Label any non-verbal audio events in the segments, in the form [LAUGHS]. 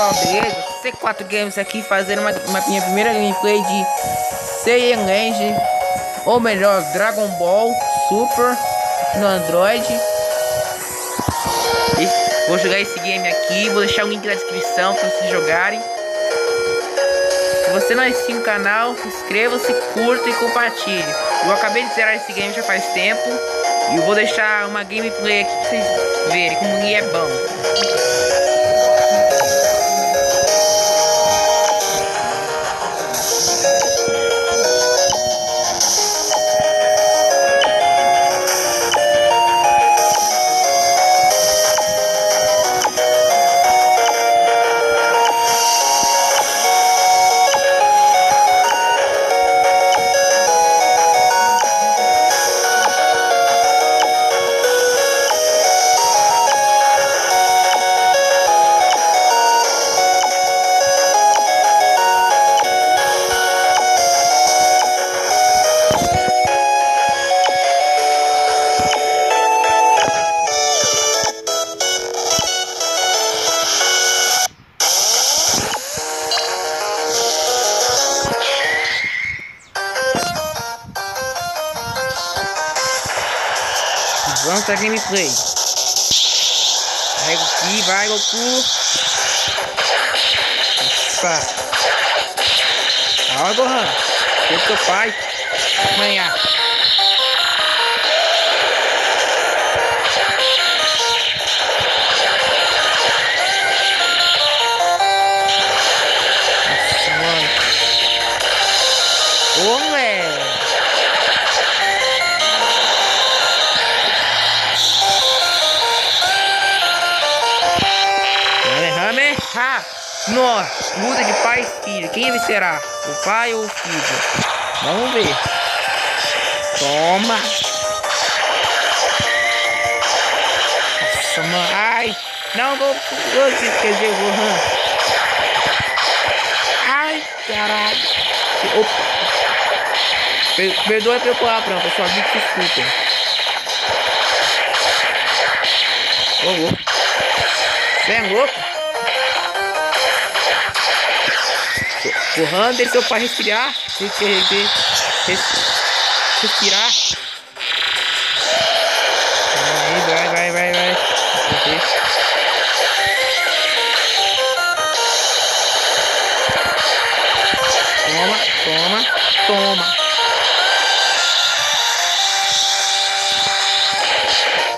pessoal, beleza? C4 Games aqui fazendo uma, uma minha primeira gameplay de Saiyan Land, ou melhor, Dragon Ball Super no Android. E vou jogar esse game aqui, vou deixar o link na descrição para vocês jogarem. Se você não é inscrito no canal, inscreva-se, curta e compartilhe. Eu acabei de zerar esse game já faz tempo e eu vou deixar uma gameplay aqui para vocês verem como ele é bom. Pra gameplay. Carrega aqui, vai Goku. Opa. Olha Gohan. Deixa teu pai. Amanhã. Nossa, luta de pai e filho. Quem vencerá? O pai ou o filho? Vamos ver. Toma! Nossa, mano. Ai! Não, vou. vou quer dizer, Gohan. Ai, caralho. Opa. Per perdoa pelo palavrão, pessoal. Me desculpem. Ô, louco. Você é louco? Gohan, deixa seu pai respirar. Respirar. Vai, vai, vai, vai. Toma, toma, toma.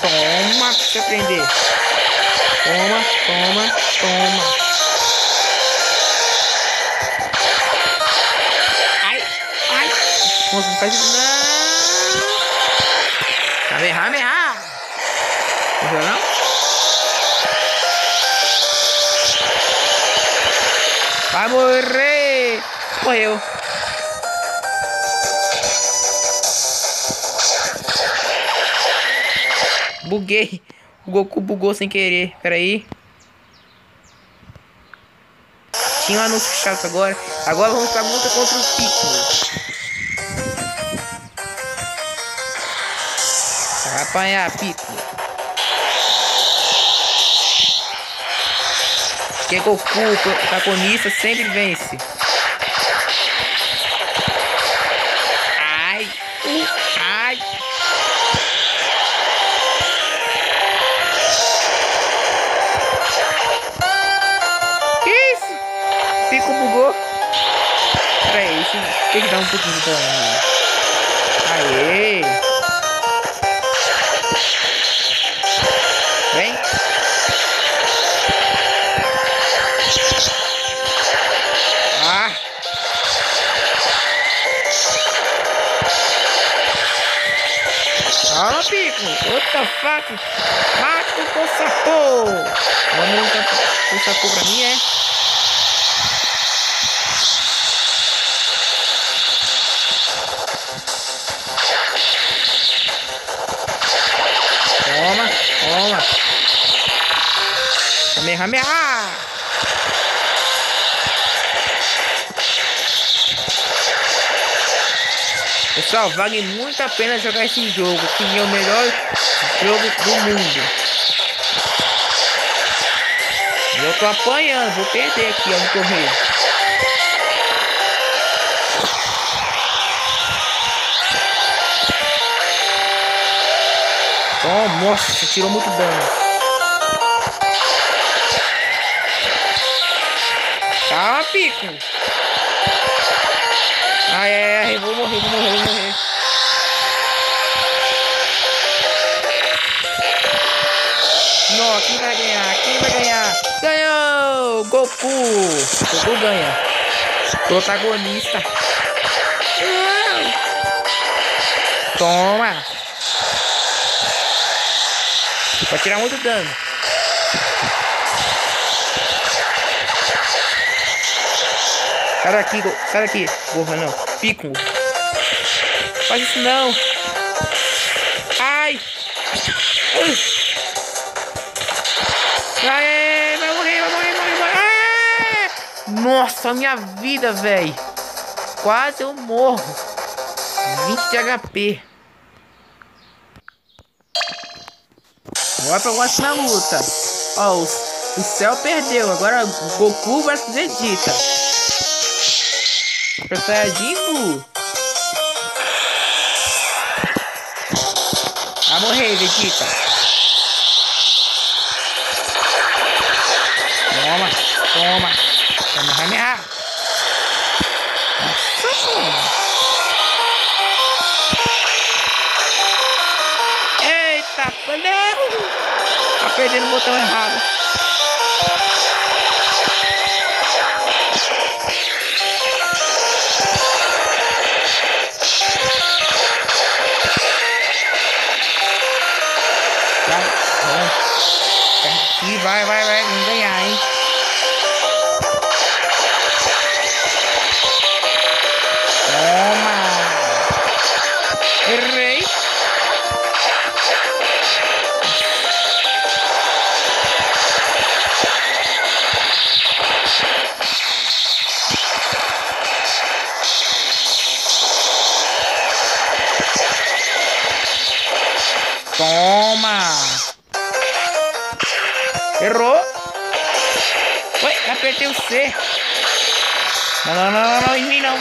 Toma, deixa eu aprender. Toma, toma, toma. Nossa, não faz isso. Não. Kamehameha. Morreu não? Vai morrer. Morreu. Buguei. O Goku bugou sem querer. Pera aí. Tinha um anúncio chato agora. Agora vamos pra luta contra o Piccolo. Apanhar, Piccolo. Que Goku, o protagonista, sempre vence. Ai. Ai. Que isso? Pico bugou. Pera aí, deixa eu- tem que dar um pouquinho de dano. Aê! The fuck? Mata o Possapô! Vamos não Possapô pra mim, é? Toma, toma. Kamehameha! Pessoal, vale muito a pena jogar esse jogo, que é o melhor jogo do mundo. Eu tô apanhando, vou perder aqui, ó, no torneio. Oh, nossa, tirou muito dano. Calma, pico. Ai, ai, ai, vou morrer, vou morrer, vou morrer. Não, quem vai ganhar? Quem vai ganhar? Ganhou! Goku! Goku ganha. Protagonista. Toma! Vai tirar muito dano. Sai daqui, sai daqui, porra não. Pico. Faz isso não. Ai. Ai, vai morrer, vai morrer, vai morrer. Ai. Nossa, minha vida, velho. Quase eu morro. 20 de HP. Agora pra próxima luta. Ó, o, o céu perdeu. Agora Goku versus Vegeta. Super Saiyajin Blue. Vai morrer, Vegeta. Toma, toma. Kamehameha. Nossa, Eita, panela. Tá perdendo o botão errado. Vai, vai, vai, vai, vamos ganhar, hein? Toma! Errei! Toma! Apertei o C. Não, não, não, não, não, em mim não.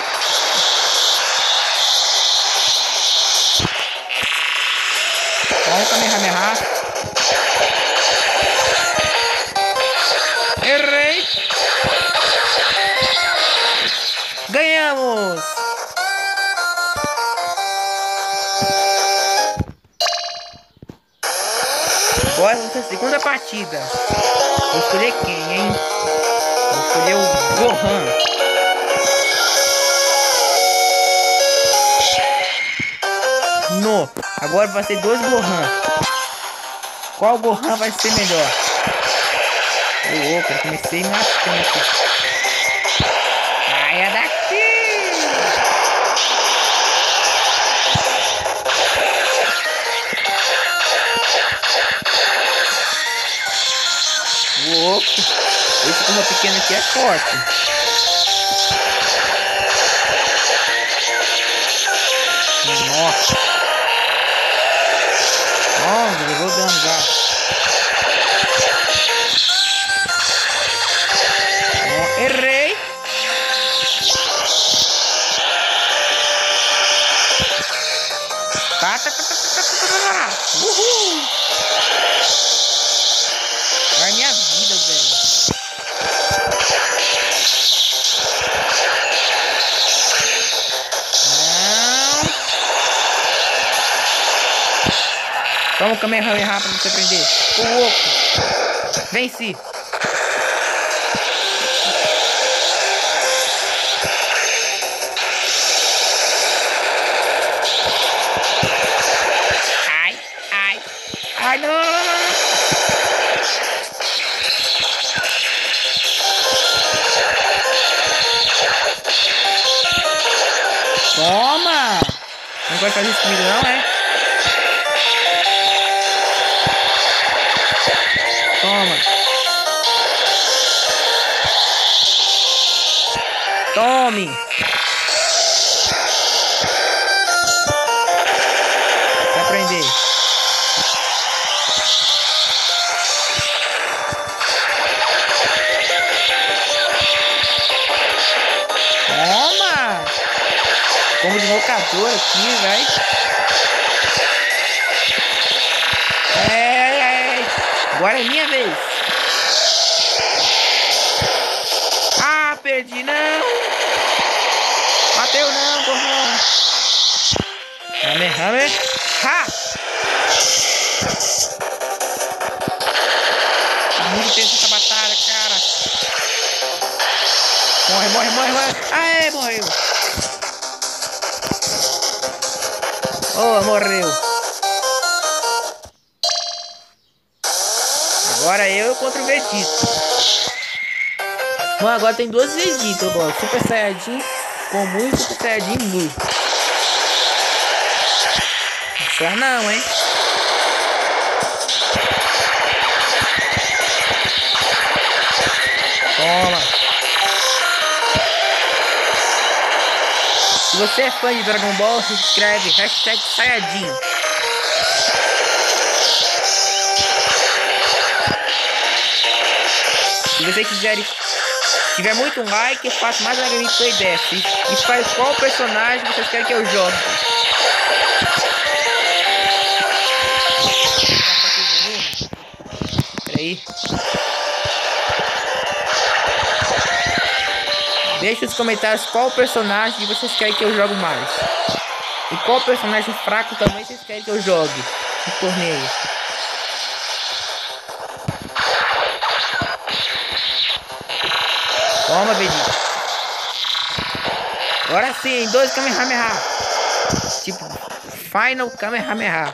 O Kamehameha. Errei! Ganhamos! Agora a segunda partida. Vou escolher quem, hein? Escolher o Gohan. No. Agora vai ser dois Gohan. Qual Gohan vai ser melhor? Ô, louco, eu comecei matando aqui. Como pequeno aqui é forte. Nossa. Nossa, levou dano já. O Kamehameha pra você aprender. O louco. Venci. Ai, ai. Ai, não, não, não, não. Toma! Não vai fazer isso comigo não, é? Toma. Tome. Vai aprender. Toma. Como de locador aqui, vai. É agora é minha vez. Ah, perdi, não. Bateu não, Gohan. Hammer, hammer. Ha! Muito tenso essa batalha, cara. Morre, morre, morre, morre. Aê, morreu. Oh, morreu. Agora eu contra o Vegeta. Agora tem duas Vegeta, ó. Super Saiyajin comum e Super Saiyajin Blue. Não não, hein? Toma. Se você é fã de Dragon Ball, se inscreve. Hashtag Sayajin. Você quiser tiver muito like, eu faço mais uma gameplay dessa. E faz qual personagem vocês querem que eu jogue. Peraí. Deixe nos comentários qual personagem vocês querem que eu jogue mais. E qual personagem fraco também vocês querem que eu jogue no torneio. Toma, Vegeta. Agora sim, dois Kamehameha. Tipo, Final Kamehameha.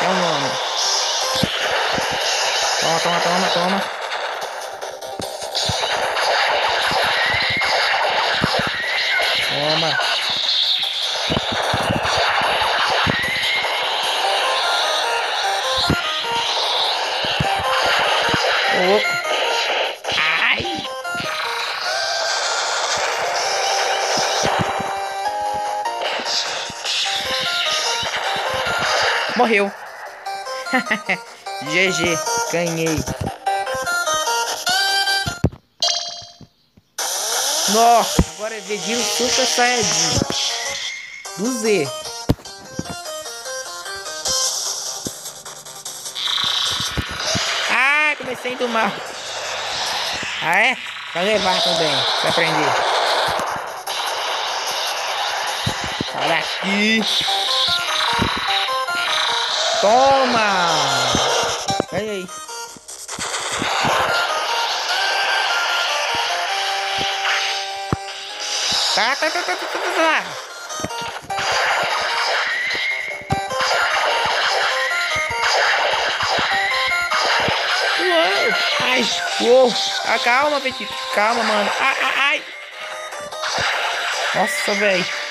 É o nome. Toma, toma, toma, toma. Toma. Morreu. [LAUGHS] GG, ganhei. Nossa, agora é Vegeta Super Saiyajin. Do Z. Ah, comecei a tomar. Ah, é? Vai levar também, pra aprender. Olha aqui. Toma! Vem aí. Tá, tá, tá, tá, tá, tá, tá. Uou! Ai, uou! Ah, calma, Petito. Calma, mano. Ai, ai, ai. Nossa, velho.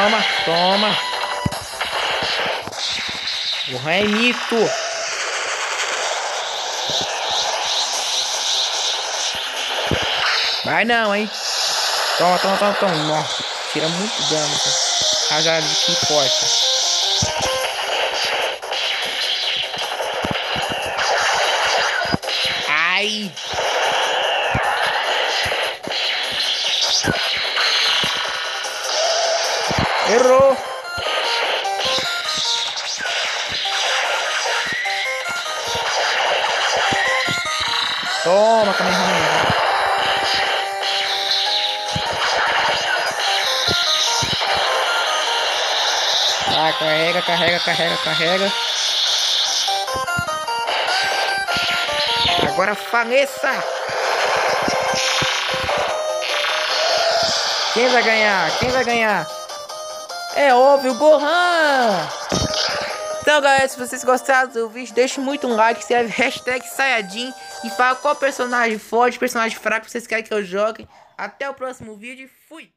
Toma, toma. O Raimito. Vai não, hein. Toma, toma, toma, toma. Nossa, tira muito dano. Rajada de que forte. Vai, carrega, carrega, carrega, carrega. Agora faleça. Quem vai ganhar? Quem vai ganhar? É óbvio, Gohan! Então, galera, se vocês gostaram do vídeo, deixe muito um like, escreve hashtag Sayajin e fala qual personagem forte, personagem fraco vocês querem que eu jogue. Até o próximo vídeo e fui!